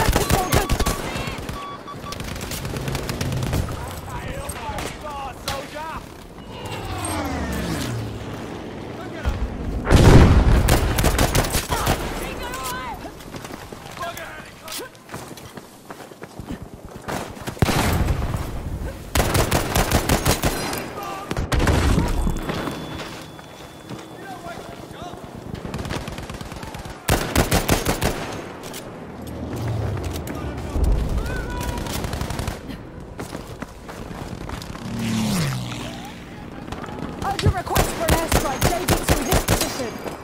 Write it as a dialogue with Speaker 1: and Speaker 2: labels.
Speaker 1: Ataque com Roger, request for an airstrike. JB to this position.